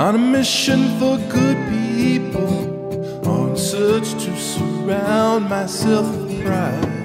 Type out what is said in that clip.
on a mission for good people, on search to surround myself with pride.